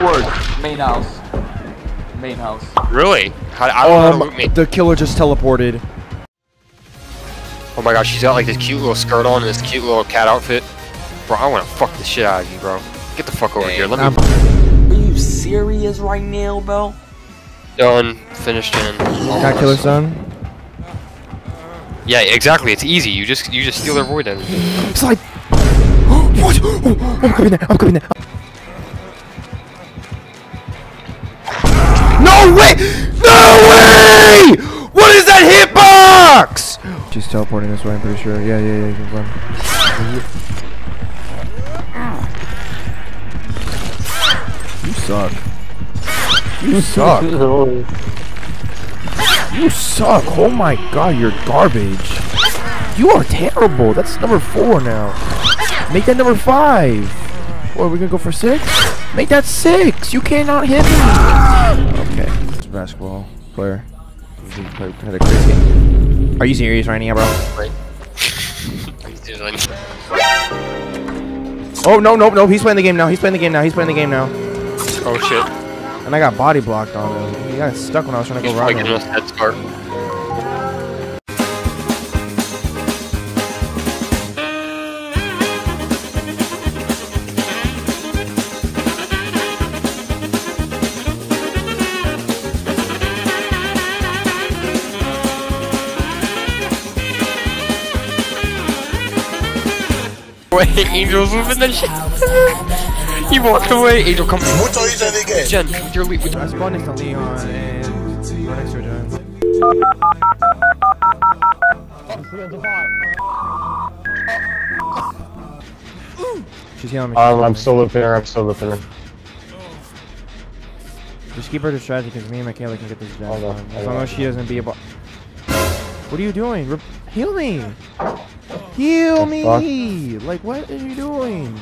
Word. Main house. Main house. Really? How, I don't know how to Um, loot me. the killer just teleported. Oh my gosh, she's got like this cute little skirt on and this cute little cat outfit. Bro, I wanna fuck the shit out of you, bro. Get the fuck over here. Let me. I'm Are you serious right now, bro? Done. Finished in. got killer son. Yeah, exactly. It's easy. You just you just steal their void energy. Slide. what? Oh, I'm coming there. I'm coming there. Way! No way! What is that hitbox? She's teleporting this way. I'm pretty sure. Yeah, yeah, yeah. You can run. You suck. You suck. You suck. Oh my god, you're garbage. You are terrible. That's number four now. Make that number five. Or are we gonna go for six? Make that six. You cannot hit me. Okay. It's a basketball player. He had a crazy game. Are you serious right now, bro? Right. Oh no no no! He's playing the game now. He's playing the game now. He's playing the game now. oh shit. And I got body blocked on him. He got stuck when I was trying to He's go getting him. Us head start. Wait, Angel's moving the shit. he walked away. Angel, come. Mucho dice de qué. Jen, with your lead. With I spawned next to Leon and right next to John. She's yelling me. Um, I'm still looping her. I'm still looping her. Just keep her distracted because me and Michaela can get this done. Hold on, As hold long as she doesn't be able. What are you doing? Re- heal me! Heal The fuck? Like, what are you doing?